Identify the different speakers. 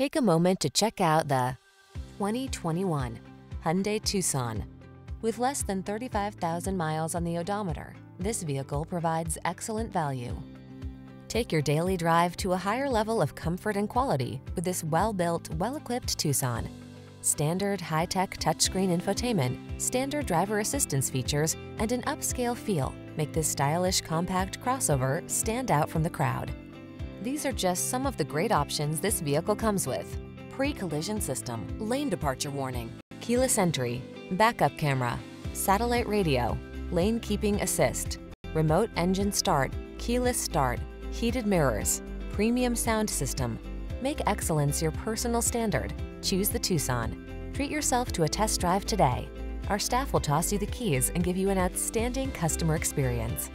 Speaker 1: Take a moment to check out the 2021 Hyundai Tucson. With less than 35,000 miles on the odometer, this vehicle provides excellent value. Take your daily drive to a higher level of comfort and quality with this well-built, well-equipped Tucson. Standard high-tech touchscreen infotainment, standard driver assistance features, and an upscale feel make this stylish compact crossover stand out from the crowd. These are just some of the great options this vehicle comes with. Pre-collision system, lane departure warning, keyless entry, backup camera, satellite radio, lane keeping assist, remote engine start, keyless start, heated mirrors, premium sound system. Make excellence your personal standard. Choose the Tucson. Treat yourself to a test drive today. Our staff will toss you the keys and give you an outstanding customer experience.